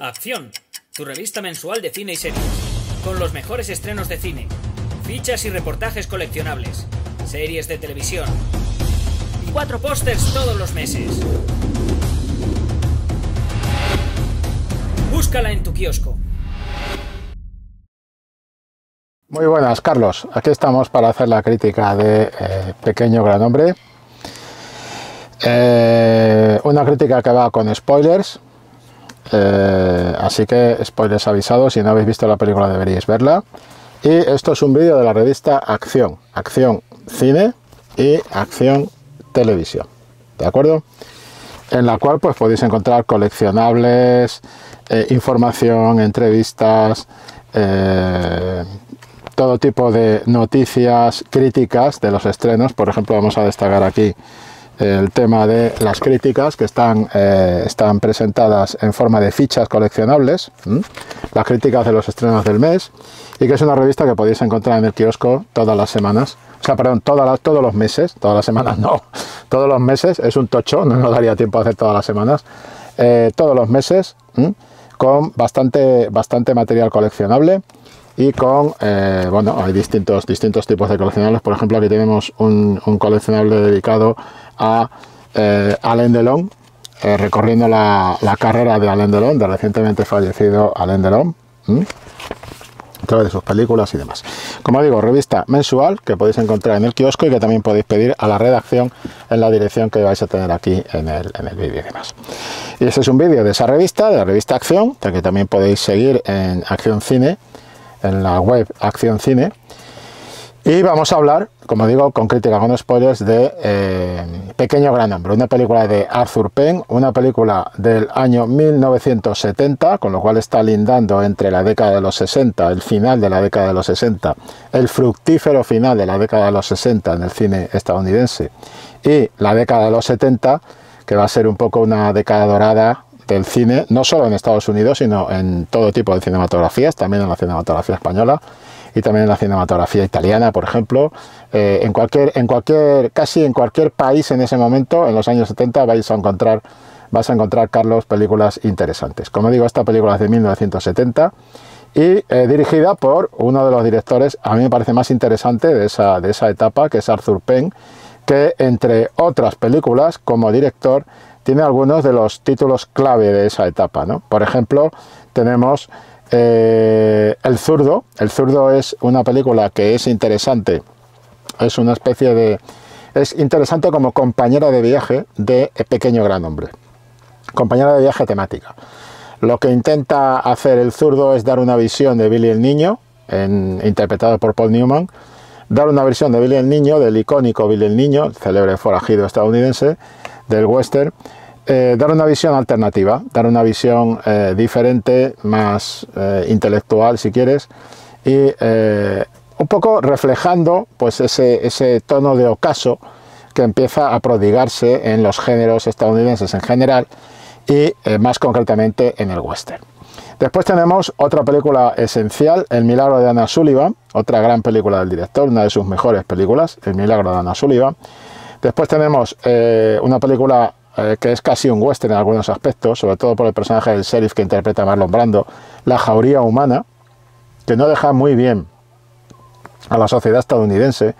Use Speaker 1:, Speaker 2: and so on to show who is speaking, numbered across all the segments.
Speaker 1: Acción, tu revista mensual de cine y series, con los mejores estrenos de cine, fichas y reportajes coleccionables, series de televisión y cuatro pósters todos los meses. Búscala en tu kiosco.
Speaker 2: Muy buenas, Carlos. Aquí estamos para hacer la crítica de eh, Pequeño Gran Hombre. Eh, una crítica que va con spoilers. Eh, así que spoilers avisados. Si no habéis visto la película deberíais verla. Y esto es un vídeo de la revista Acción. Acción Cine y Acción Televisión. ¿De acuerdo? En la cual pues podéis encontrar coleccionables, información, entrevistas, todo tipo de noticias críticas de los estrenos. Por ejemplo, vamos a destacar aquí el tema de las críticas que están, eh, están presentadas en forma de fichas coleccionables, las críticas de los estrenos del mes, y que es una revista que podéis encontrar en el kiosco todas las semanas, o sea, perdón, todas todos los meses, todas las semanas no, todos los meses, es un tocho, no nos daría tiempo a hacer todas las semanas, eh, todos los meses, con bastante, bastante material coleccionable y con, eh, bueno, hay distintos, distintos tipos de coleccionables. Por ejemplo, aquí tenemos un, coleccionable dedicado a eh, Alain Delon, eh, recorriendo la, carrera de Alain Delon, de recientemente fallecido Alain Delon. a través de sus películas y demás. Como digo, revista mensual que podéis encontrar en el kiosco y que también podéis pedir a la redacción en la dirección que vais a tener aquí en el, en el vídeo y demás. Y este es un vídeo de esa revista, de la revista Acción, que también podéis seguir en Acción Cine en la web Acción Cine. Y vamos a hablar, como digo, con crítica, con spoilers, de eh, Pequeño Gran Hombre, una película de Arthur Penn, una película del año 1970, con lo cual está lindando entre la década de los 60, el final de la década de los 60, el fructífero final de la década de los 60 en el cine estadounidense, y la década de los 70, que va a ser un poco una década dorada del cine, no solo en Estados Unidos, sino en todo tipo de cinematografías, también en la cinematografía española y también en la cinematografía italiana, por ejemplo. Eh, en cualquier, en cualquier, casi en cualquier país en ese momento, en los años 70, vais a encontrar, vas a encontrar, Carlos, películas interesantes. Como digo, esta película es de 1970 y eh, dirigida por uno de los directores, a mí me parece más interesante de esa, de esa etapa, que es Arthur Penn, que entre otras películas, como director, tiene algunos de los títulos clave de esa etapa. ¿no? Por ejemplo, tenemos eh, El zurdo. El zurdo es una película que es interesante, es una especie de... Es interesante como compañera de viaje de Pequeño Gran Hombre. Compañera de viaje temática. Lo que intenta hacer el zurdo es dar una visión de Billy el Niño, interpretado por Paul Newman, dar una versión de Billy el Niño, del icónico Billy el Niño, el célebre forajido estadounidense, del western, eh, dar una visión alternativa, dar una visión eh, diferente, más eh, intelectual si quieres, y un poco reflejando pues ese, ese tono de ocaso que empieza a prodigarse en los géneros estadounidenses en general y más concretamente en el western. Después tenemos otra película esencial, El milagro de Anna Sullivan, otra gran película del director, una de sus mejores películas, El milagro de Anna Sullivan. Después tenemos una película eh, que es casi un western en algunos aspectos, sobre todo por el personaje del sheriff que interpreta Marlon Brando, La jauría humana, que no deja muy bien a la sociedad estadounidense,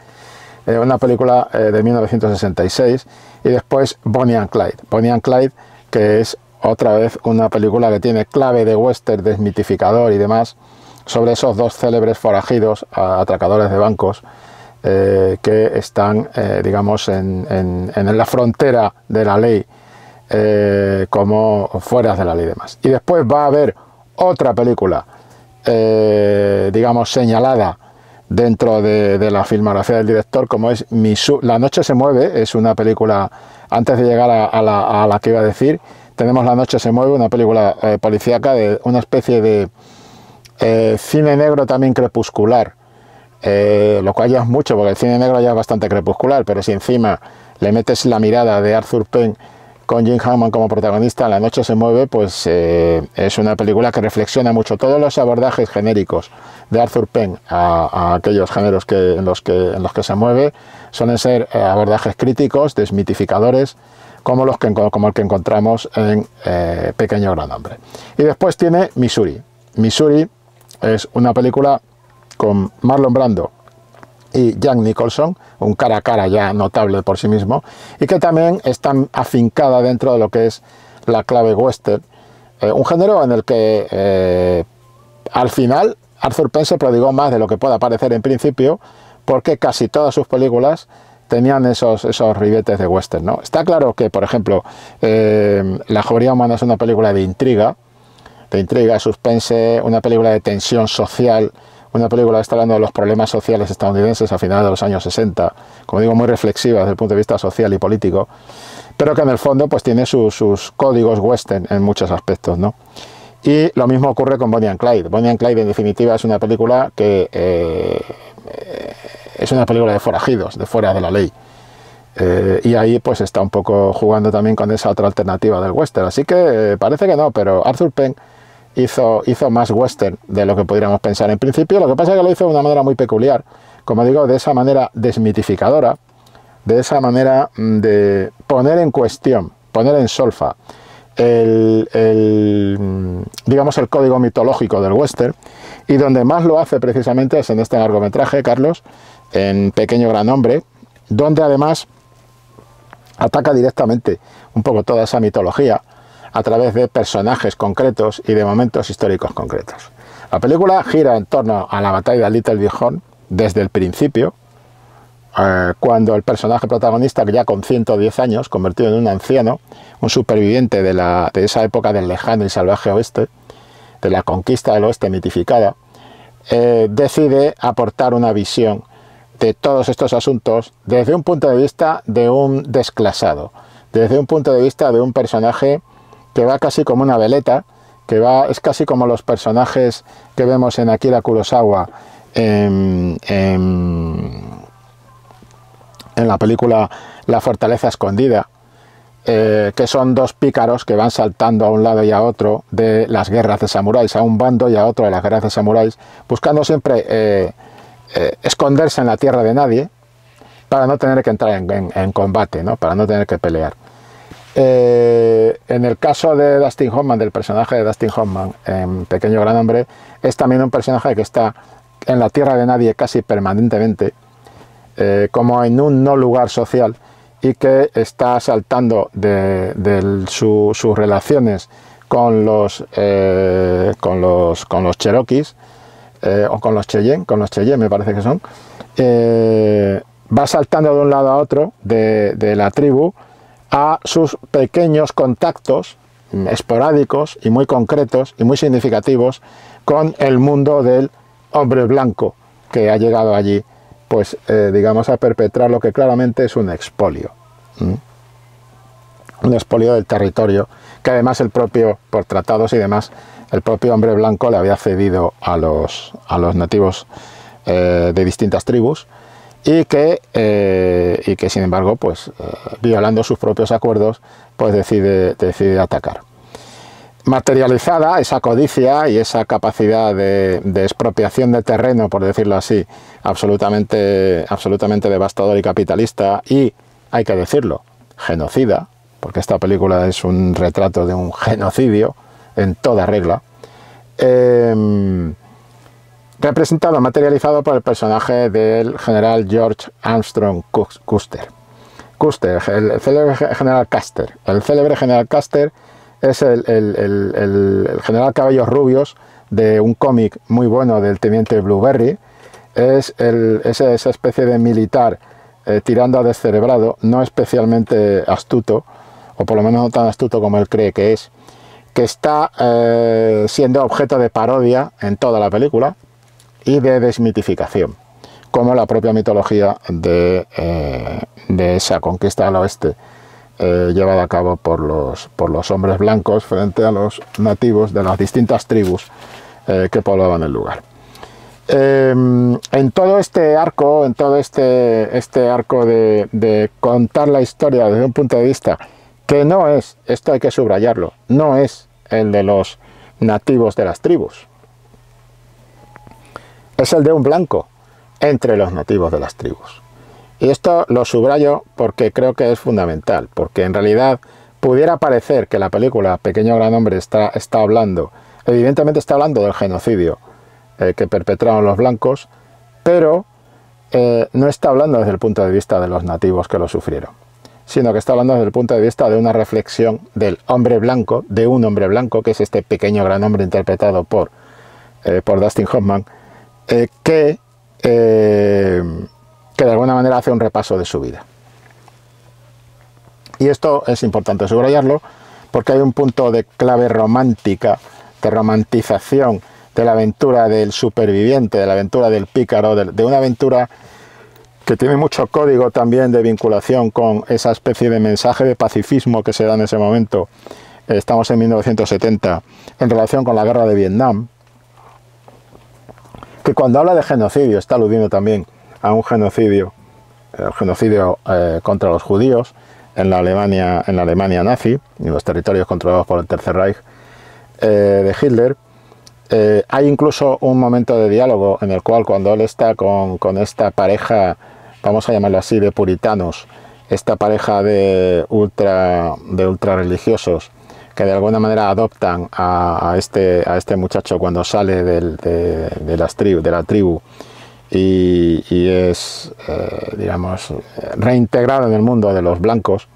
Speaker 2: eh, una película eh, de 1966, y después Bonnie and Clyde. Bonnie and Clyde, que es otra vez una película que tiene clave de western, desmitificador y demás, sobre esos dos célebres forajidos, atracadores de bancos, eh, que están, eh, digamos, en, la frontera de la ley, eh, como fuera de la ley y demás. Y después va a haber otra película, digamos, señalada dentro de, la filmografía del director, como es La noche se mueve, es una película, antes de llegar a, la, a la, que iba a decir, tenemos La noche se mueve, una película policíaca de una especie de cine negro también crepuscular, eh, lo cual ya es mucho, porque el cine negro ya es bastante crepuscular, pero si encima le metes la mirada de Arthur Penn con Jim Hammond como protagonista, La noche se mueve, pues eh, es una película que reflexiona mucho todos los abordajes genéricos de Arthur Penn a, aquellos géneros que, en, los que, en los que se mueve, suelen ser eh, abordajes críticos, desmitificadores, como, los que, como el que encontramos en Pequeño Gran Hombre. Y después tiene Missouri. Missouri es una película con Marlon Brando y Jack Nicholson, un cara a cara ya notable por sí mismo, y que también está afincada dentro de lo que es la clave western, eh, un género en el que eh, al final Arthur Penn se prodigó más de lo que pueda parecer en principio, porque casi todas sus películas tenían esos, esos ribetes de western. ¿no? Está claro que, por ejemplo, eh, La Jovería Humana es una película de intriga, de intriga, suspense, una película de tensión social, una película que está hablando de los problemas sociales estadounidenses a finales de los años 60, como digo, muy reflexiva desde el punto de vista social y político, pero que en el fondo pues tiene sus códigos western en muchos aspectos, ¿no? Y lo mismo ocurre con Bonnie and Clyde. Bonnie and Clyde, en definitiva, es una película que eh, es una película de forajidos, de fuera de la ley. Eh, y ahí pues está un poco jugando también con esa otra alternativa del western. Así que eh, parece que no, pero Arthur Penn hizo, más western de lo que podríamos pensar en principio. Lo que pasa es que lo hizo de una manera muy peculiar, como digo, de esa manera desmitificadora, de esa manera mm, de poner en cuestión, poner en solfa el, mm, digamos el código mitológico del western y donde más lo hace precisamente es en este largometraje, Carlos, en Pequeño Gran Hombre, donde además ataca directamente un poco toda esa mitología a través de personajes concretos y de momentos históricos concretos. La película gira en torno a la batalla de Little Bighorn desde el principio, eh, cuando el personaje protagonista, ya con 110 años, convertido en un anciano, un superviviente de esa época del lejano y salvaje oeste, de la conquista del oeste mitificada, eh, decide aportar una visión de todos estos asuntos desde un punto de vista de un desclasado, desde un punto de vista de un personaje que va casi como una veleta, que va, es casi como los personajes que vemos en Akira Kurosawa en, la película La fortaleza escondida, eh, que son dos pícaros que van saltando a un lado y a otro de las guerras de samuráis, a un bando y a otro de las guerras de samuráis, buscando siempre eh, eh, esconderse en la tierra de nadie para no tener que entrar en, en combate, ¿no? para no tener que pelear. Eh, en el caso de Dustin Hoffman, del personaje de Dustin Hoffman en Pequeño Gran Hombre, es también un personaje que está en la tierra de nadie casi permanentemente, eh, como en un no lugar social y que está saltando de, sus relaciones con los, eh, con los, con los Cherokees o con los Cheyenne, con los Cheyenne me parece que son, va saltando de un lado a otro de la tribu a sus pequeños contactos esporádicos y muy concretos y muy significativos con el mundo del hombre blanco que ha llegado allí, pues eh, digamos a perpetrar lo que claramente es un expolio, un expolio del territorio que además el propio, por tratados y demás, el propio hombre blanco le había cedido a los, a los nativos eh, de distintas tribus y que, eh, y que sin embargo, pues eh, violando sus propios acuerdos, pues decide, decide atacar. Materializada esa codicia y esa capacidad de, expropiación de terreno, por decirlo así, absolutamente, absolutamente devastador y capitalista, y hay que decirlo, genocida, porque esta película es un retrato de un genocidio en toda regla. Eh, representado, materializado por el personaje del general George Armstrong Custer. Custer, el célebre general Custer. El célebre general Custer es el, general Cabellos Rubios de un cómic muy bueno del teniente Blueberry. Es, esa especie de militar eh, tirando a descerebrado, no especialmente astuto, o por lo menos no tan astuto como él cree que es, que está eh, siendo objeto de parodia en toda la película, y de desmitificación, como la propia mitología de, eh, esa conquista al oeste eh, llevada a cabo por los, por los hombres blancos frente a los nativos de las distintas tribus eh, que poblaban el lugar. Em, en todo este arco, en todo este, este arco de, de contar la historia desde un punto de vista que no es, esto hay que subrayarlo, no es el de los nativos de las tribus, es el de un blanco entre los nativos de las tribus. Y esto lo subrayo porque creo que es fundamental, porque en realidad pudiera parecer que la película Pequeño Gran Hombre está, está hablando, evidentemente está hablando del genocidio eh, que perpetraron los blancos, pero eh, no está hablando desde el punto de vista de los nativos que lo sufrieron, sino que está hablando desde el punto de vista de una reflexión del hombre blanco, de un hombre blanco, que es este pequeño gran hombre interpretado por, eh, por Dustin Hoffman, que que de alguna manera hace un repaso de su vida. Y esto es importante subrayarlo porque hay un punto de clave romántica, de romantización de la aventura del superviviente, de la aventura del pícaro, de, una aventura que tiene mucho código también de vinculación con esa especie de mensaje de pacifismo que se da en ese momento. Estamos en 1970 en relación con la guerra de Vietnam, que cuando habla de genocidio está aludiendo también a un genocidio, el genocidio eh, contra los judíos en la Alemania, en la Alemania nazi y los territorios controlados por el Tercer Reich eh, de Hitler. Eh, hay incluso un momento de diálogo en el cual cuando él está con, esta pareja, vamos a llamarlo así, de puritanos, esta pareja de ultra, de ultra religiosos, que de alguna manera adoptan a, este, a este muchacho cuando sale de, las de la tribu y, es, eh, digamos, reintegrado en el mundo de los blancos.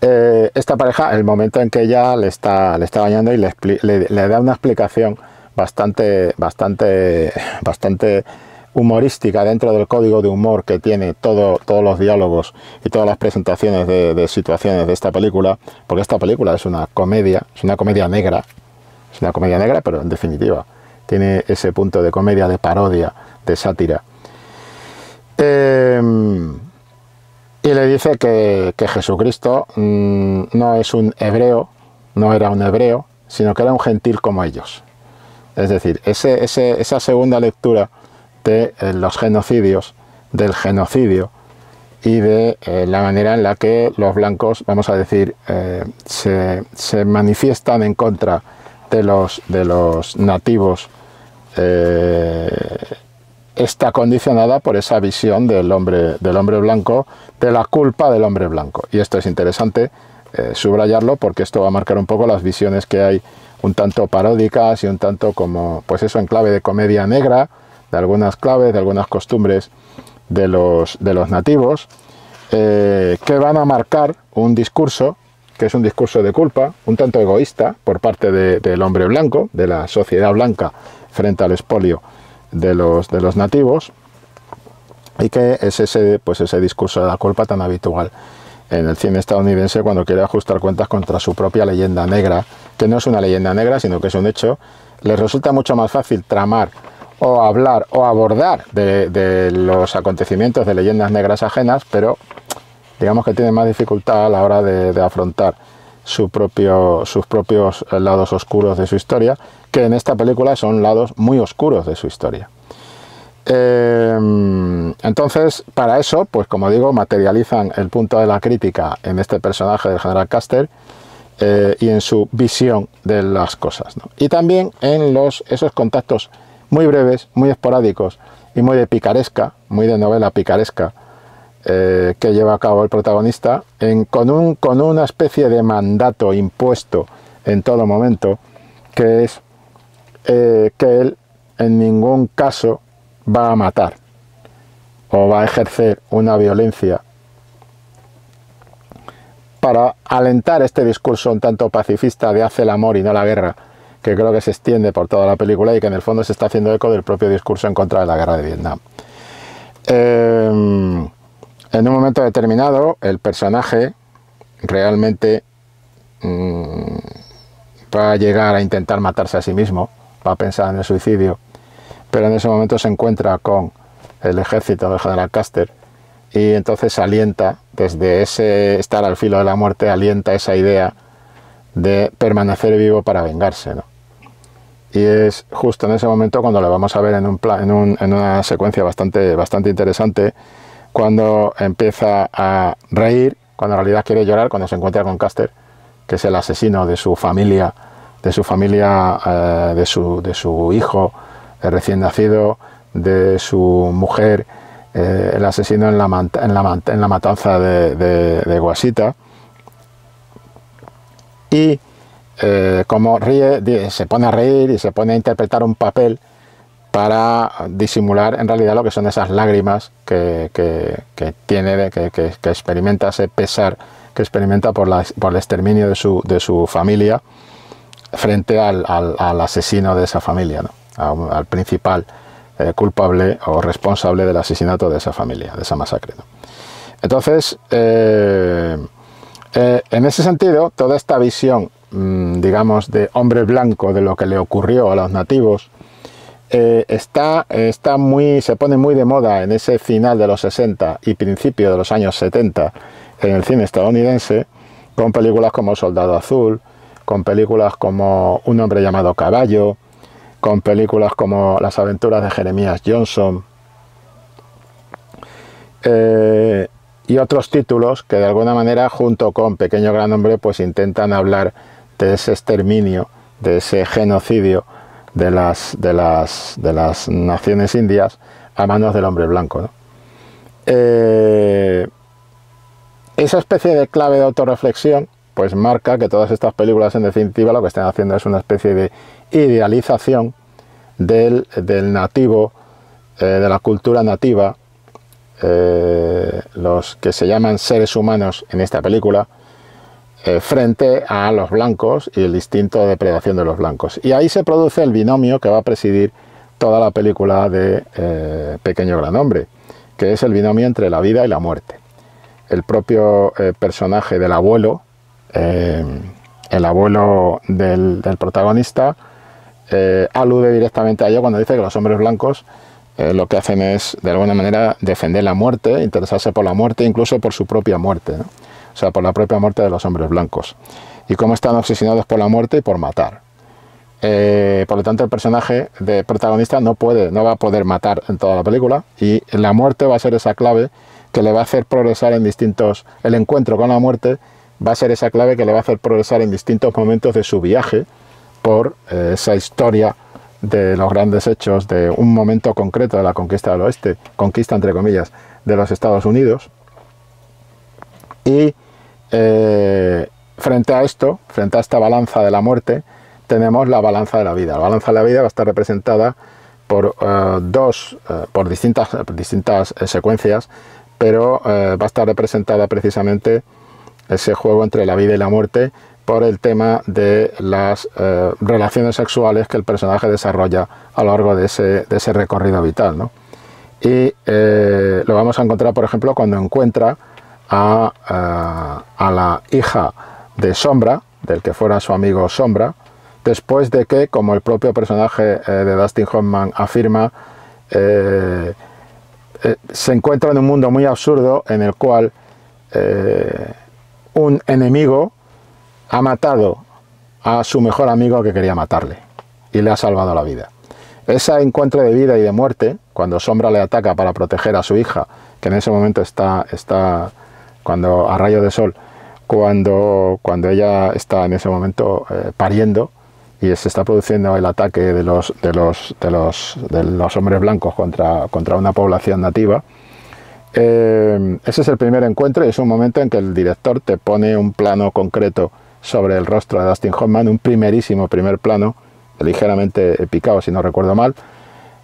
Speaker 2: Eh, esta pareja, el momento en que ella le está, le está bañando y le, le, da una explicación bastante, bastante, bastante humorística dentro del código de humor que tiene todo, todos los diálogos y todas las presentaciones de, situaciones de esta película, porque esta película es una comedia, es una comedia negra, es una comedia negra, pero en definitiva tiene ese punto de comedia, de parodia, de sátira. Em, y le dice que, Jesucristo mm, no es un hebreo, no era un hebreo, sino que era un gentil como ellos. Es decir, esa segunda lectura de eh, los genocidios, del genocidio y de eh, la manera en la que los blancos, vamos a decir, eh, se, se, manifiestan en contra de los, de los nativos eh, está condicionada por esa visión del hombre, del hombre blanco, de la culpa del hombre blanco. Y esto es interesante subrayarlo porque esto va a marcar un poco las visiones que hay un tanto paródicas y un tanto como, pues eso, en clave de comedia negra, de algunas claves, de algunas costumbres de los, de los nativos, eh, que van a marcar un discurso que es un discurso de culpa, un tanto egoísta por parte del hombre blanco, de la sociedad blanca frente al expolio de los, de los nativos y que es ese, pues ese discurso de la culpa tan habitual en el cine estadounidense cuando quiere ajustar cuentas contra su propia leyenda negra, que no es una leyenda negra, sino que es un hecho, les resulta mucho más fácil tramar o hablar o abordar de, los acontecimientos de leyendas negras ajenas, pero digamos que tienen más dificultad a la hora de afrontar su propio, sus propios lados oscuros de su historia, que en esta película son lados muy oscuros de su historia. Em, entonces, para eso, pues como digo, materializan el punto de la crítica en este personaje del general Caster eh, y en su visión de las cosas. Y también en los, esos contactos muy breves, muy esporádicos y muy de picaresca, muy de novela picaresca, eh, que lleva a cabo el protagonista con, un, con una especie de mandato impuesto en todo momento, que es eh, que él en ningún caso va a matar o va a ejercer una violencia para alentar este discurso un tanto pacifista de hace el amor y no la guerra, que creo que se extiende por toda la película y que en el fondo se está haciendo eco del propio discurso en contra de la guerra de Vietnam. Eh, en un momento determinado, el personaje realmente mm, va a llegar a intentar matarse a sí mismo, va a pensar en el suicidio, pero en ese momento se encuentra con el ejército del general Custer y entonces alienta, desde ese estar al filo de la muerte, alienta esa idea de permanecer vivo para vengarse. Y es justo en ese momento cuando le vamos a ver en, un en, en una secuencia bastante, bastante interesante cuando empieza a reír, cuando en realidad quiere llorar, cuando se encuentra con Caster, que es el asesino de su familia, de su familia, eh, de, su, de, su, hijo eh, recién nacido, de su mujer eh, el asesino en la, en la, en la matanza de, de, Guasita. Y eh, como ríe, se pone a reír y se pone a interpretar un papel para disimular en realidad lo que son esas lágrimas que, tiene, que, experimenta ese pesar que experimenta por, el exterminio de su, familia frente al, al, asesino de esa familia, al principal eh, culpable o responsable del asesinato de esa familia, de esa masacre. Entonces, eh, eh, en ese sentido, toda esta visión, mm, digamos, de hombre blanco de lo que le ocurrió a los nativos, está, está muy, se pone muy de moda en ese final de los 60 y principio de los años 70 en el cine estadounidense, con películas como Soldado Azul, con películas como Un hombre llamado Caballo, con películas como Las aventuras de Jeremías Johnson. Eh, y otros títulos que de alguna manera junto con Pequeño Gran Hombre pues intentan hablar de ese exterminio, de ese genocidio de las, de las, de las naciones indias a manos del hombre blanco. Eh, esa especie de clave de autorreflexión pues marca que todas estas películas en definitiva lo que están haciendo es una especie de idealización del, nativo, eh, de la cultura nativa, eh, los que se llaman seres humanos en esta película, eh, frente a los blancos y el instinto de depredación de los blancos. Y ahí se produce el binomio que va a presidir toda la película de Pequeño Gran Hombre, que es el binomio entre la vida y la muerte. El propio personaje del abuelo, el abuelo del protagonista, eh, alude directamente a ello cuando dice que los hombres blancos eh, lo que hacen es, de alguna manera, defender la muerte, interesarse por la muerte, incluso por su propia muerte, o sea, por la propia muerte de los hombres blancos. Y cómo están obsesionados por la muerte y por matar. Eh, por lo tanto, el personaje de protagonista no puede, no va a poder matar en toda la película y la muerte va a ser esa clave que le va a hacer progresar en distintos, el encuentro con la muerte va a ser esa clave que le va a hacer progresar en distintos momentos de su viaje por eh, esa historia de los grandes hechos de un momento concreto de la conquista del oeste, conquista entre comillas, de los Estados Unidos. Y eh, frente a esto, frente a esta balanza de la muerte, tenemos la balanza de la vida. La balanza de la vida va a estar representada por eh, dos, por distintas, distintas secuencias, pero va a estar representada precisamente ese juego entre la vida y la muerte por el tema de las eh, relaciones sexuales que el personaje desarrolla a lo largo de ese, recorrido vital. Y eh, lo vamos a encontrar, por ejemplo, cuando encuentra eh, a, la hija de Sombra, del que fuera su amigo Sombra, después de que, como el propio personaje de Dustin Hoffman afirma, se encuentra en un mundo muy absurdo en el cual un enemigo ha matado a su mejor amigo que quería matarle y le ha salvado la vida. Ese encuentro de vida y de muerte, cuando Sombra le ataca para proteger a su hija, que en ese momento está, está cuando a rayo de sol, cuando, cuando ella está en ese momento eh, pariendo y se está produciendo el ataque de los, de los, de los, de los hombres blancos contra, contra una población nativa, eh, ese es el primer encuentro y es un momento en que el director te pone un plano concreto sobre el rostro de Dustin Hoffman, un primerísimo primer plano, ligeramente picado si no recuerdo mal,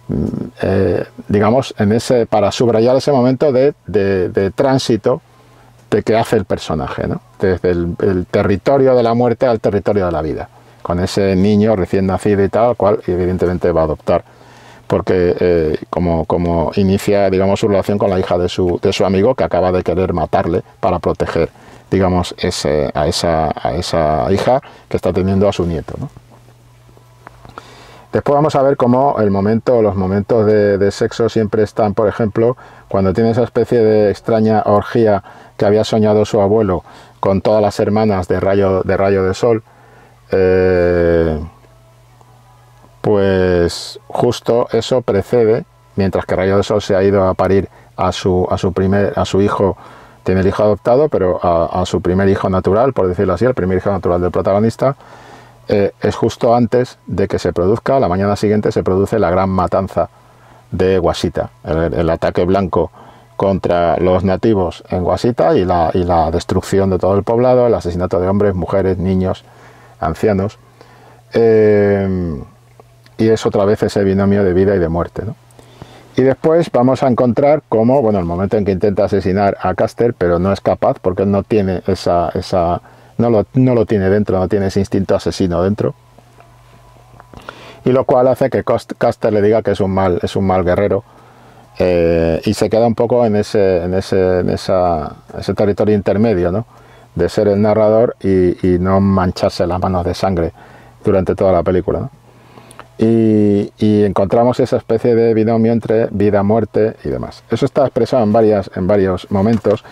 Speaker 2: mm, eh, digamos, en ese, para subrayar ese momento de, tránsito de que hace el personaje, ¿no? desde el, territorio de la muerte al territorio de la vida, con ese niño recién nacido y tal, cual evidentemente va a adoptar, porque eh, como, como inicia digamos, su relación con la hija de su, de su amigo que acaba de querer matarle para proteger digamos, ese, a, esa, a esa hija que está teniendo a su nieto. Después vamos a ver cómo el momento, los momentos de, sexo siempre están, por ejemplo, cuando tiene esa especie de extraña orgía que había soñado su abuelo con todas las hermanas de rayo de, rayo de sol, eh, pues justo eso precede, mientras que Rayo de Sol se ha ido a parir a su, a su, primer, a su hijo tiene el hijo adoptado, pero a, su primer hijo natural, por decirlo así, el primer hijo natural del protagonista, eh, es justo antes de que se produzca, la mañana siguiente se produce la gran matanza de Guasita, el, ataque blanco contra los nativos en Guasita y la, destrucción de todo el poblado, el asesinato de hombres, mujeres, niños, ancianos. Eh, y es otra vez ese binomio de vida y de muerte. Y después vamos a encontrar cómo, bueno, el momento en que intenta asesinar a Caster, pero no es capaz porque no tiene esa, esa no, lo, no lo tiene dentro, no tiene ese instinto asesino dentro. Y lo cual hace que Caster le diga que es un mal, es un mal guerrero. Eh, y se queda un poco en ese, en ese, en esa, ese territorio intermedio, ¿no? De ser el narrador y, y no mancharse las manos de sangre durante toda la película. ¿no? Y, encontramos esa especie de binomio entre vida, muerte y demás. Eso está expresado en, varias, en varios momentos.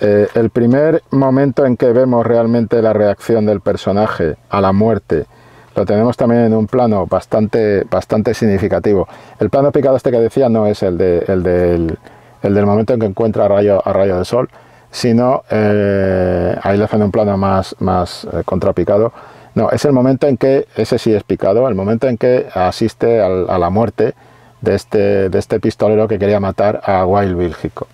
Speaker 2: Eh, el primer momento en que vemos realmente la reacción del personaje a la muerte lo tenemos también en un plano bastante, bastante significativo. El plano picado este que decía no es el, de, el, del, el del momento en que encuentra a rayo, a rayo de sol, sino eh, ahí le hacen un plano más, más eh, contrapicado no, es el momento en que, ese sí es picado, el momento en que asiste a la muerte de este, de este pistolero que quería matar a Wild Bill Hickok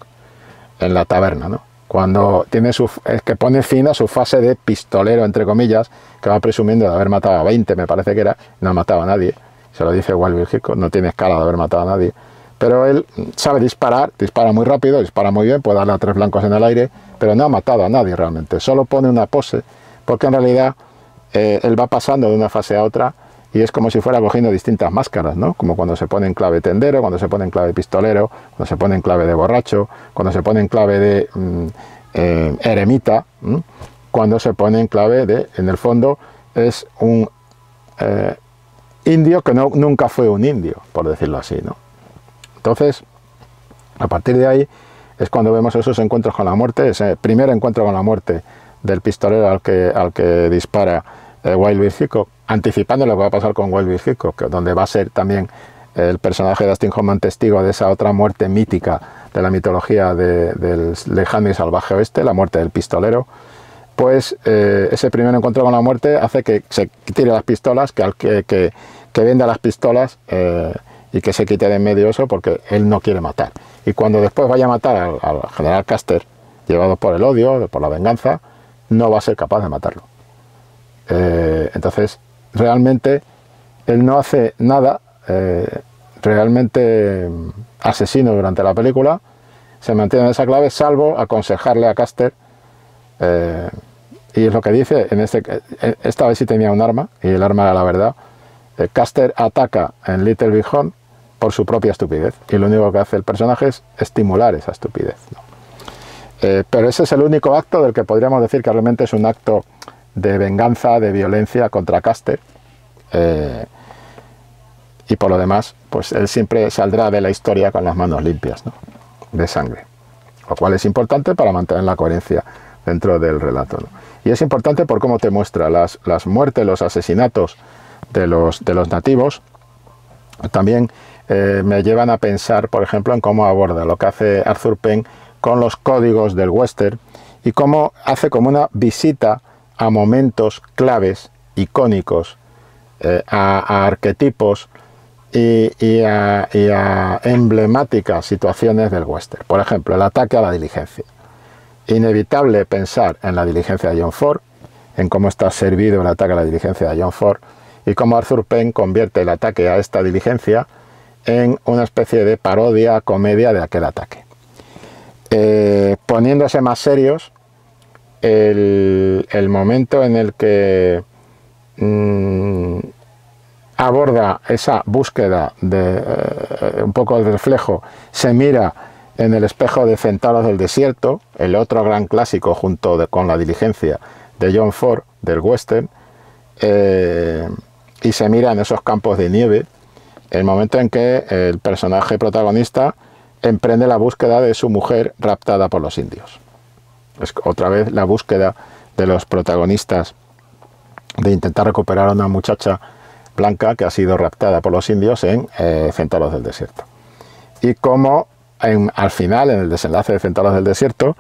Speaker 2: en la taberna, ¿no? Cuando tiene su, es que pone fin a su fase de pistolero, entre comillas, que va presumiendo de haber matado a 20, me parece que era, no ha matado a nadie. Se lo dice Wild Bill Hickok, no tiene escala de haber matado a nadie. Pero él sabe disparar, dispara muy rápido, dispara muy bien, puede darle a tres blancos en el aire, pero no ha matado a nadie realmente. Solo pone una pose, porque en realidad eh, él va pasando de una fase a otra y es como si fuera cogiendo distintas máscaras, ¿no? Como cuando se pone en clave tendero, cuando se pone en clave pistolero, cuando se pone en clave de borracho, cuando se pone en clave de mm, eh, eremita, cuando se pone en clave de, en el fondo, es un eh, indio que no, nunca fue un indio, por decirlo así, ¿no? Entonces, a partir de ahí es cuando vemos esos encuentros con la muerte, ese primer encuentro con la muerte del pistolero al que, al que dispara eh, Wild Bill Hickok, anticipando lo que va a pasar con Wild Bill Hickok, donde va a ser también el personaje de Dustin Hoffman testigo de esa otra muerte mítica de la mitología del lejano y salvaje oeste, la muerte del pistolero, pues eh, ese primer encuentro con la muerte hace que se tire las pistolas, que, al que, que, venda las pistolas eh, y que se quite de en medio eso porque él no quiere matar. Y cuando después vaya a matar al, al general Caster, llevado por el odio, por la venganza, no va a ser capaz de matarlo. Eh, entonces, realmente, él no hace nada eh, realmente mm, asesino durante la película, se mantiene en esa clave, salvo aconsejarle a Caster, eh, y es lo que dice, en este, esta vez sí tenía un arma, y el arma era la verdad, Caster ataca en Little Big Horn por su propia estupidez, y lo único que hace el personaje es estimular esa estupidez. Eh, pero ese es el único acto del que podríamos decir que realmente es un acto de venganza, de violencia contra Caster. Eh, y por lo demás, pues él siempre saldrá de la historia con las manos limpias, de sangre. Lo cual es importante para mantener la coherencia dentro del relato. Y es importante por cómo te muestra las, las muertes, los asesinatos de los, de los nativos. También eh, me llevan a pensar, por ejemplo, en cómo aborda lo que hace Arthur Penn con los códigos del western y cómo hace como una visita a momentos claves, icónicos, eh, a, arquetipos y, a, emblemáticas situaciones del western. Por ejemplo, el ataque a la diligencia. Inevitable pensar en la diligencia de John Ford, en cómo está servido el ataque a la diligencia de John Ford y cómo Arthur Penn convierte el ataque a esta diligencia en una especie de parodia, comedia de aquel ataque. Eh, poniéndose más serios, el, momento en el que mm, aborda esa búsqueda de eh, un poco de reflejo, se mira en el espejo de Centauros del Desierto, el otro gran clásico junto con la diligencia de John Ford del western, eh, y se mira en esos campos de nieve, el momento en que el personaje protagonista emprende la búsqueda de su mujer raptada por los indios. Es otra vez la búsqueda de los protagonistas de intentar recuperar a una muchacha blanca que ha sido raptada por los indios en eh, Centauros del Desierto. Y como al final, en el desenlace de Centauros del Desierto,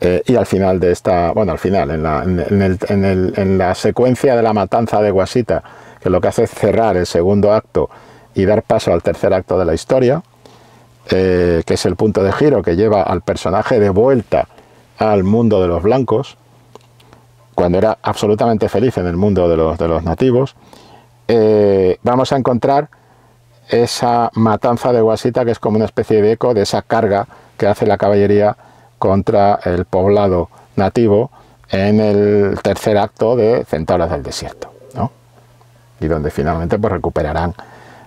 Speaker 2: eh, y al final de esta, bueno, al final, en la, en la secuencia de la matanza de Guasita, que lo que hace es cerrar el segundo acto y dar paso al tercer acto de la historia, que es el punto de giro que lleva al personaje de vuelta al mundo de los blancos, cuando era absolutamente feliz en el mundo de los, de los nativos, vamos a encontrar esa matanza de Guasita que es como una especie de eco de esa carga que hace la caballería contra el poblado nativo en el tercer acto de Centauras del Desierto. Y donde finalmente pues, recuperarán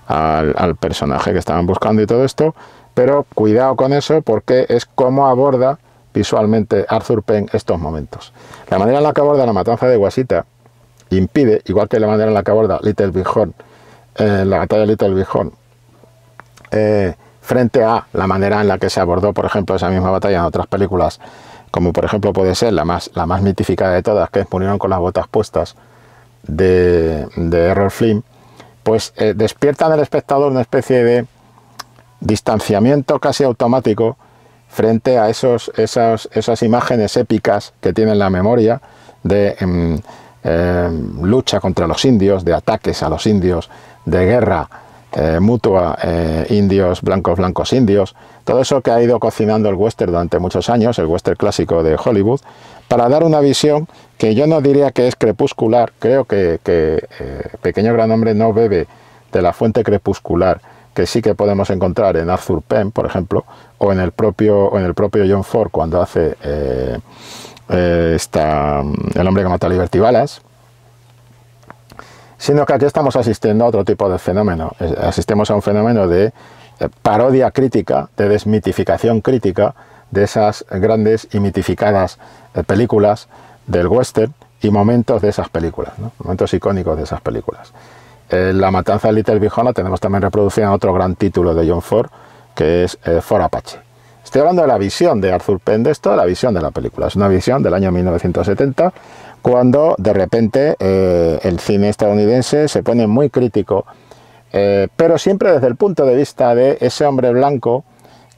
Speaker 2: al, personaje que estaban buscando y todo esto. Pero cuidado con eso porque es como aborda visualmente Arthur Penn estos momentos. La manera en la que aborda la matanza de Guasita impide, igual que la manera en la que aborda Little Bighorn en la batalla de Little Bighorn, eh, frente a la manera en la que se abordó, por ejemplo, esa misma batalla en otras películas, como por ejemplo puede ser la más, la más mitificada de todas, que es Murieron con las botas puestas, de, de Errol Flynn, pues eh, despierta en el espectador una especie de distanciamiento casi automático frente a esos, esas, esas imágenes épicas que tiene en la memoria de em, em, lucha contra los indios, de ataques a los indios, de guerra eh, mutua, eh, indios, blancos, blancos, indios, todo eso que ha ido cocinando el western durante muchos años, el western clásico de Hollywood, para dar una visión que yo no diría que es crepuscular, creo que, eh, Pequeño Gran Hombre no bebe de la fuente crepuscular que sí que podemos encontrar en Arthur Penn, por ejemplo, o en el propio, en el propio John Ford cuando hace esta, El hombre que mata Balance, sino que aquí estamos asistiendo a otro tipo de fenómeno. Asistimos a un fenómeno de eh, parodia crítica, de desmitificación crítica de esas grandes y mitificadas eh, películas del western y momentos de esas películas, momentos icónicos de esas películas. Eh, la matanza de Little Bighorn tenemos también reproducida otro gran título de John Ford, que es Ford Apache. Estoy hablando de la visión de Arthur Penn de esto, la visión de la película. Es una visión del año 1970 cuando de repente eh, el cine estadounidense se pone muy crítico, eh, pero siempre desde el punto de vista de ese hombre blanco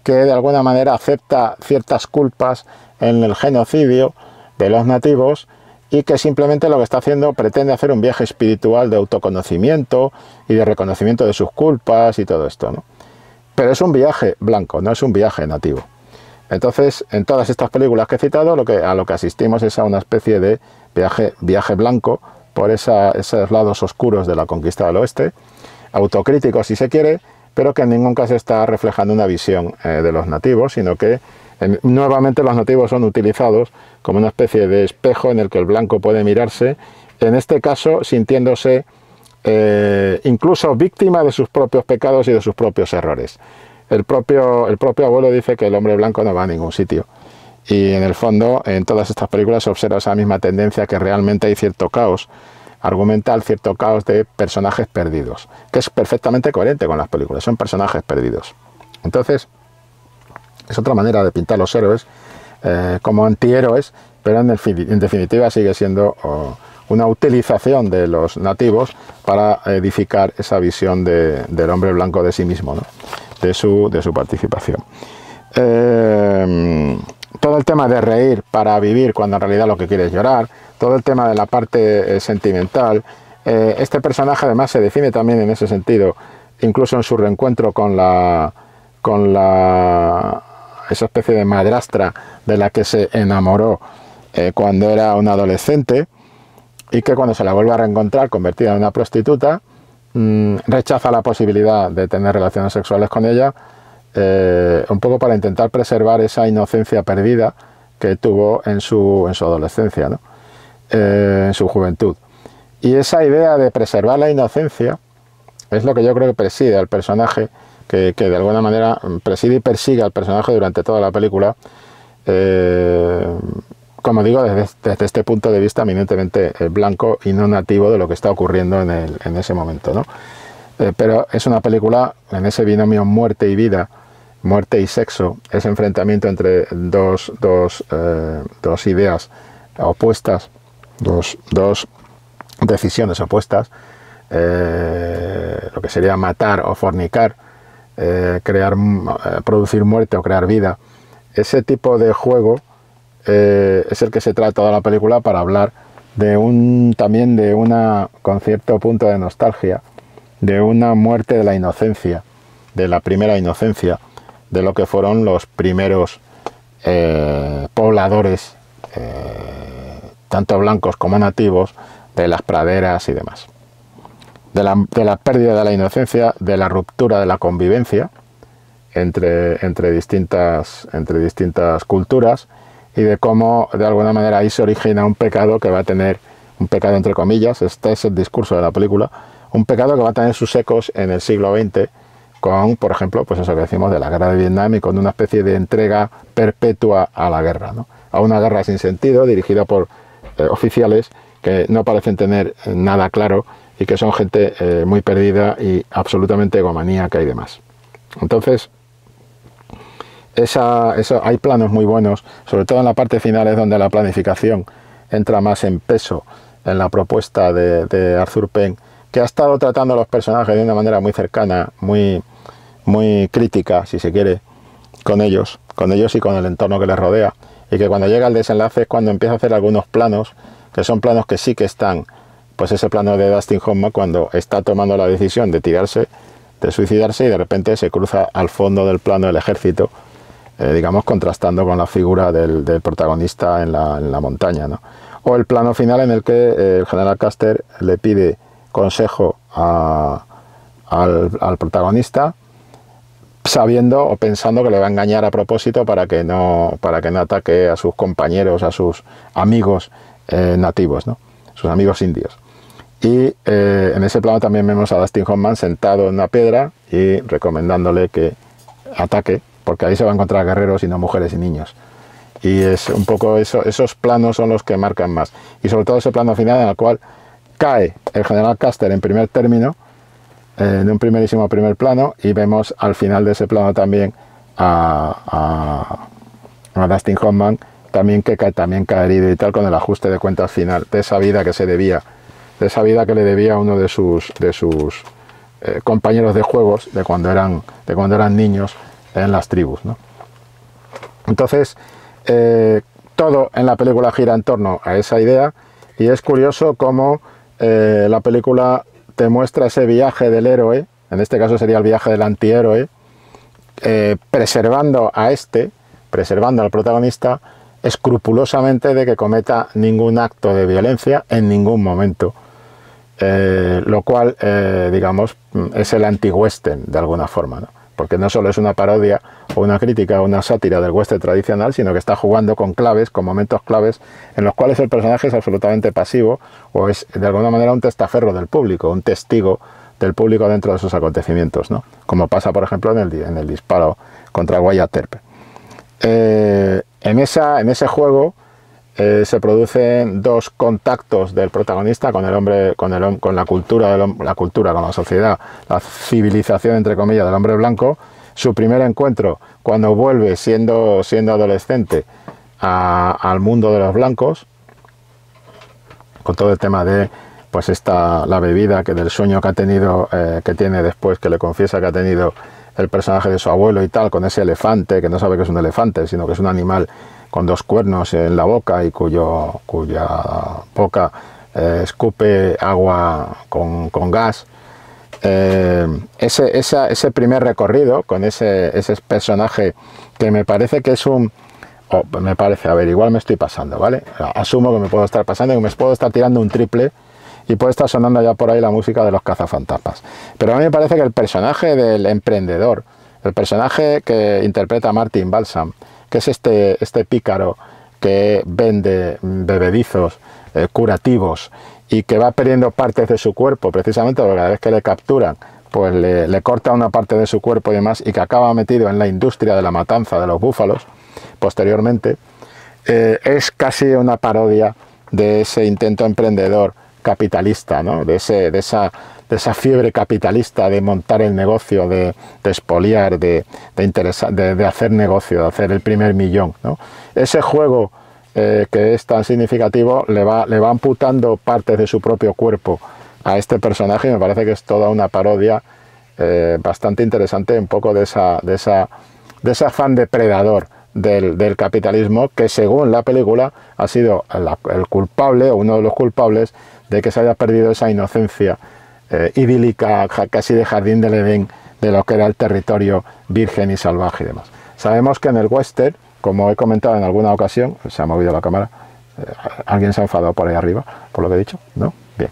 Speaker 2: que de alguna manera acepta ciertas culpas en el genocidio de los nativos y que simplemente lo que está haciendo pretende hacer un viaje espiritual de autoconocimiento y de reconocimiento de sus culpas y todo esto. ¿no? Pero es un viaje blanco, no es un viaje nativo. Entonces, en todas estas películas que he citado, lo que, a lo que asistimos es a una especie de viaje, viaje blanco por esos lados oscuros de la conquista del oeste, autocrítico si se quiere, pero que en ningún caso está reflejando una visión eh, de los nativos, sino que nuevamente los nativos son utilizados como una especie de espejo en el que el blanco puede mirarse, en este caso sintiéndose eh, incluso víctima de sus propios pecados y de sus propios errores. El propio, el propio abuelo dice que el hombre blanco no va a ningún sitio. Y en el fondo, en todas estas películas se observa esa misma tendencia que realmente hay cierto caos argumental, cierto caos de personajes perdidos, que es perfectamente coherente con las películas, son personajes perdidos. Entonces, es otra manera de pintar los héroes eh, como antihéroes, pero en, definitiva sigue siendo una utilización de los nativos para edificar esa visión del hombre blanco de sí mismo, de, su, participación. Eh, todo el tema de reír para vivir cuando en realidad lo que quiere es llorar, todo el tema de la parte eh, sentimental. Eh, este personaje además se define también en ese sentido, incluso en su reencuentro con la con la esa especie de madrastra de la que se enamoró eh, cuando era un adolescente y que cuando se la vuelve a reencontrar convertida en una prostituta mm, rechaza la posibilidad de tener relaciones sexuales con ella eh, un poco para intentar preservar esa inocencia perdida que tuvo en su, en su adolescencia, eh, en su juventud. Y esa idea de preservar la inocencia es lo que yo creo que preside al personaje, que, de alguna manera preside y persigue al personaje durante toda la película, eh, como digo, desde, este punto de vista eminentemente blanco y no nativo de lo que está ocurriendo en, ese momento. ¿no? pero es una película en ese binomio muerte y vida, muerte y sexo, ese enfrentamiento entre dos, dos, eh, dos ideas opuestas, dos, dos decisiones opuestas, eh, lo que sería matar o fornicar, eh, crear, producir muerte o crear vida. Ese tipo de juego es el que se trata toda la película para hablar de un también de una con cierto punto de nostalgia, de una muerte de la inocencia, de la primera inocencia, de lo que fueron los primeros eh, pobladores, tanto blancos como nativos, de las praderas y demás. De la, de la, pérdida de la inocencia, de la ruptura de la convivencia entre, entre, distintas, entre distintas culturas y de cómo de alguna manera ahí se origina un pecado que va a tener, un pecado entre comillas, este es el discurso de la película, un pecado que va a tener sus ecos en el siglo XX con, por ejemplo, pues eso que decimos de la guerra de Vietnam y con una especie de entrega perpetua a la guerra, ¿no? a una guerra sin sentido dirigida por eh, oficiales que no parecen tener nada claro y que son gente eh, muy perdida y absolutamente egomaníaca y demás. Entonces, esa, eso, hay planos muy buenos, sobre todo en la parte final es donde la planificación entra más en peso en la propuesta de, Arthur Penn, que ha estado tratando a los personajes de una manera muy cercana, muy, muy crítica, si se quiere, con ellos, con ellos y con el entorno que les rodea, y que cuando llega el desenlace es cuando empieza a hacer algunos planos, que son planos que sí que están, pues ese plano de Dustin Hoffman cuando está tomando la decisión de tirarse, de suicidarse y de repente se cruza al fondo del plano del ejército eh, digamos, contrastando con la figura del, protagonista en la, montaña. O el plano final en el que eh, el general Caster le pide consejo al, protagonista sabiendo o pensando que le va a engañar a propósito para que no, para que no ataque a sus compañeros, a sus amigos eh, nativos, ¿no? sus amigos indios. Y en ese plano también vemos a Dustin Hoffman sentado en una piedra y recomendándole que ataque porque ahí se va a encontrar guerreros y no mujeres y niños. Y es un poco eso, esos planos son los que marcan más. Y sobre todo ese plano final en el cual cae el general Caster en primer término, eh, en un primerísimo primer plano, y vemos al final de ese plano también a, a, Dustin Hoffman, también que cae, también cae herido y tal, con el ajuste de cuentas final de esa vida que se debía, de esa vida que le debía a uno de sus, de sus eh, compañeros de juegos de cuando eran, de cuando eran niños en las tribus. Entonces, eh, todo en la película gira en torno a esa idea y es curioso cómo eh, la película te muestra ese viaje del héroe, en este caso sería el viaje del antihéroe, preservando a este, preservando al protagonista, escrupulosamente de que cometa ningún acto de violencia en ningún momento. Lo cual, digamos, es el anti-western de alguna forma. ¿no? porque no solo es una parodia o una crítica o una sátira del western tradicional, sino que está jugando con claves, con momentos claves en los cuales el personaje es absolutamente pasivo o es de alguna manera un testaferro del público, un testigo del público dentro de esos acontecimientos, ¿no? como pasa por ejemplo en el, en el disparo contra Wyatt Terp. Eh, en, esa, en ese juego eh, se producen dos contactos del protagonista con el hombre, con, el, la cultura, la cultura, con la sociedad, la civilización entre comillas del hombre blanco. Su primer encuentro cuando vuelve siendo, siendo adolescente al mundo de los blancos, con todo el tema de pues esta la bebida que del sueño que ha tenido, eh, que tiene después, que le confiesa que ha tenido el personaje de su abuelo y tal, con ese elefante, que no sabe que es un elefante, sino que es un animal con dos cuernos en la boca y cuyo, cuya boca eh, escupe agua con, gas. Eh, ese, ese, primer recorrido con ese, ese, personaje que me parece que es un... me parece, a ver, igual me estoy pasando, ¿vale? Asumo que me puedo estar pasando, que me puedo estar tirando un triple y puede estar sonando ya por ahí la música de los cazafantasmas. Pero a mí me parece que el personaje del emprendedor, el personaje que interpreta Martin Balsam, que es este, este pícaro que vende bebedizos eh, curativos y que va perdiendo partes de su cuerpo, precisamente porque cada vez que le capturan, pues le, corta una parte de su cuerpo y demás, y que acaba metido en la industria de la matanza de los búfalos posteriormente, eh, es casi una parodia de ese intento emprendedor capitalista, ¿no? de, ese, de esa de esa fiebre capitalista de montar el negocio, de, de expoliar, de, de, de, hacer negocio, de hacer el primer millón. Ese juego eh, que es tan significativo le va, le va amputando partes de su propio cuerpo a este personaje y me parece que es toda una parodia eh, bastante interesante, un poco de, esa, de, esa, de ese afán depredador del, del, capitalismo que según la película ha sido el culpable o uno de los culpables de que se haya perdido esa inocencia eh, idílica, casi de jardín del Edén de lo que era el territorio virgen y salvaje y demás. Sabemos que en el western, como he comentado en alguna ocasión, se ha movido la cámara, eh, alguien se ha enfadado por ahí arriba, por lo que he dicho, ¿no? Bien.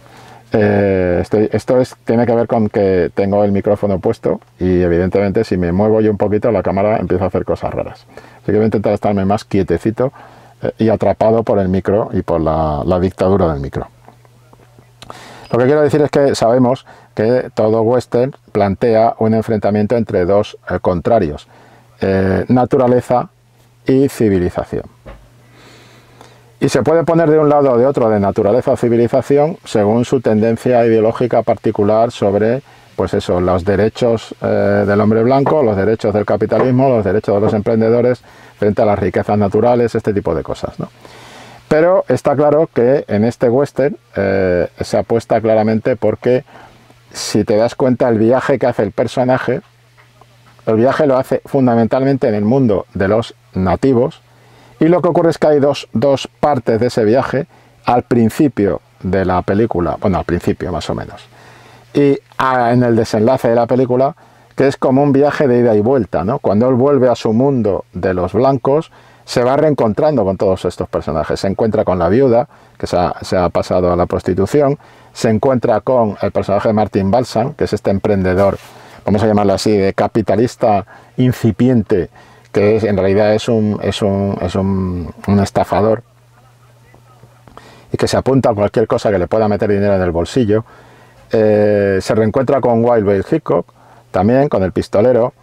Speaker 2: Eh, esto es, tiene que ver con que tengo el micrófono puesto y evidentemente si me muevo yo un poquito la cámara empieza a hacer cosas raras. Así que voy a intentar estarme más quietecito eh, y atrapado por el micro y por la, dictadura del micro. Lo que quiero decir es que sabemos que todo western plantea un enfrentamiento entre dos eh, contrarios, naturaleza y civilización. Y se puede poner de un lado o de otro de naturaleza o civilización según su tendencia ideológica particular sobre pues eso, los derechos eh, del hombre blanco, los derechos del capitalismo, los derechos de los emprendedores frente a las riquezas naturales, este tipo de cosas. Pero está claro que en este western eh, se apuesta claramente porque si te das cuenta el viaje que hace el personaje, el viaje lo hace fundamentalmente en el mundo de los nativos, y lo que ocurre es que hay dos, partes de ese viaje al principio de la película, bueno, al principio más o menos, y en el desenlace de la película, que es como un viaje de ida y vuelta, ¿no? Cuando él vuelve a su mundo de los blancos, se va reencontrando con todos estos personajes. Se encuentra con la viuda, que se ha, pasado a la prostitución, se encuentra con el personaje de Martin Balsam, que es este emprendedor, vamos a llamarlo así, de capitalista incipiente que en realidad es un, es un, es un, estafador y que se apunta a cualquier cosa que le pueda meter dinero en el bolsillo. Eh, se reencuentra con Wild Bill Hickok, también con el pistolero.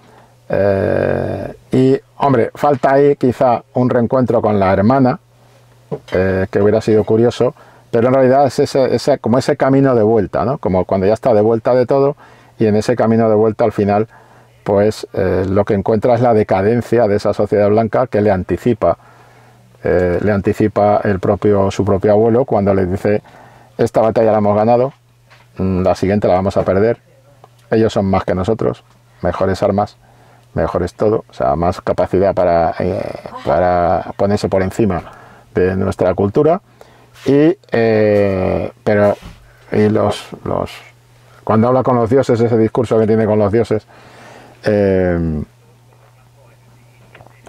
Speaker 2: Eh, y, hombre, falta ahí quizá un reencuentro con la hermana, eh, que hubiera sido curioso, pero en realidad es ese, como ese camino de vuelta, ¿no? Como cuando ya está de vuelta de todo y en ese camino de vuelta al final pues eh, lo que encuentra es la decadencia de esa sociedad blanca que le anticipa, le anticipa el propio, su propio abuelo cuando le dice, esta batalla la hemos ganado, mm, la siguiente la vamos a perder, ellos son más que nosotros, mejores armas, mejores todo, o sea, más capacidad para, eh, para ponerse por encima de nuestra cultura, y, pero y los, los, cuando habla con los dioses, ese discurso que tiene con los dioses, eh,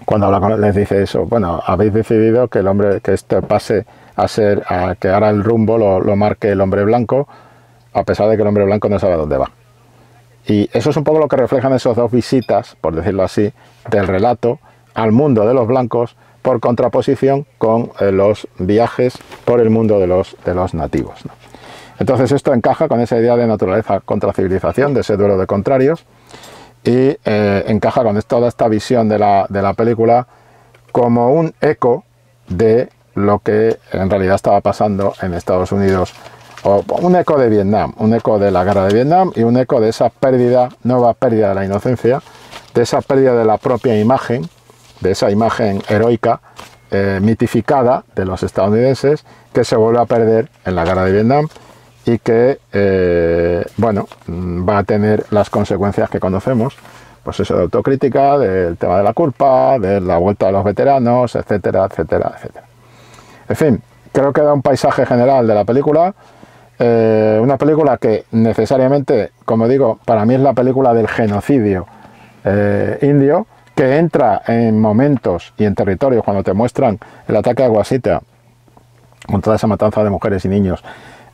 Speaker 2: cuando habla con les dice eso, bueno, habéis decidido que el hombre, que esto pase a ser, a que ahora el rumbo lo, marque el hombre blanco, a pesar de que el hombre blanco no sabe a dónde va. Y eso es un poco lo que reflejan esas dos visitas, por decirlo así, del relato al mundo de los blancos por contraposición con eh, los viajes por el mundo de los, de los nativos. Entonces esto encaja con esa idea de naturaleza contra civilización, de ese duelo de contrarios, y eh, encaja con toda esta visión de la, de la película como un eco de lo que en realidad estaba pasando en Estados Unidos, un eco de Vietnam, un eco de la guerra de Vietnam y un eco de esa pérdida, nueva pérdida de la inocencia, de esa pérdida de la propia imagen, de esa imagen heroica, eh, mitificada de los estadounidenses, que se vuelve a perder en la guerra de Vietnam y que, eh, bueno, va a tener las consecuencias que conocemos, pues eso de autocrítica, del tema de la culpa, de la vuelta de los veteranos, etcétera, etcétera, etcétera. En fin, creo que da un paisaje general de la película, eh, una película que necesariamente, como digo, para mí es la película del genocidio eh, indio, que entra en momentos y en territorios cuando te muestran el ataque a Guasita, con toda esa matanza de mujeres y niños,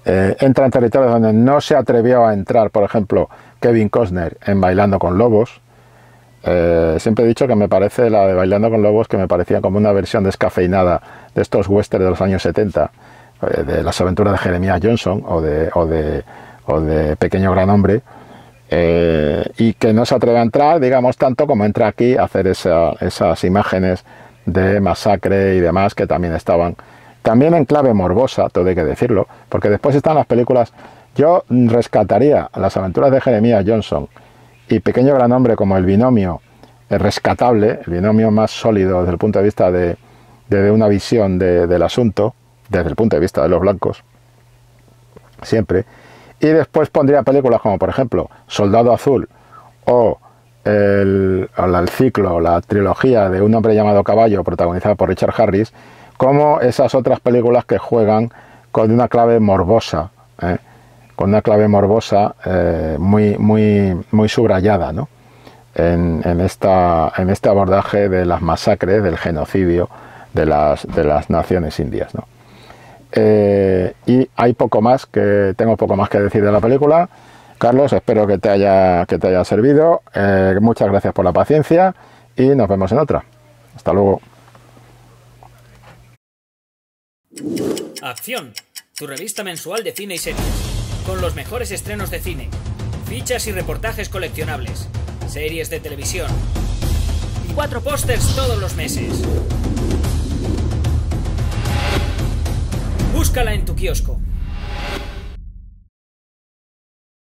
Speaker 2: eh, entra en territorios donde no se atrevió a entrar, por ejemplo, Kevin Costner en Bailando con Lobos. Siempre he dicho que me parece la de Bailando con Lobos, que me parecía como una versión descafeinada de estos westerns de los años 70, eh, de las aventuras de Jeremiah Johnson o de, o de, o de Pequeño Gran Hombre, y que no se atreve a entrar, digamos, tanto como entra aquí a hacer esas imágenes de masacre y demás que también estaban también en clave morbosa, todo hay que decirlo, porque después están las películas. Yo rescataría las aventuras de Jeremiah Johnson y Pequeño Gran Hombre como el binomio rescatable, el binomio más sólido desde el punto de vista de, una visión del asunto, desde el punto de vista de los blancos, siempre. Y después pondría películas como, por ejemplo, Soldado Azul o el, ciclo, la trilogía de Un hombre llamado Caballo, protagonizada por Richard Harris, como esas otras películas que juegan con una clave morbosa, ¿eh? con una clave morbosa eh, muy, muy, muy subrayada ¿no? en, esta, en este abordaje de las masacres, del genocidio de las, de las naciones indias. ¿no? Eh, y hay poco más que tengo poco más que decir de la película. Carlos, espero que te haya, que te haya servido. Eh, muchas gracias por la paciencia y nos vemos en otra. Hasta luego.
Speaker 1: Acción, tu revista mensual de cine y series, con los mejores estrenos de cine, fichas y reportajes coleccionables, series de televisión y cuatro pósters todos los meses. Búscala en tu kiosco.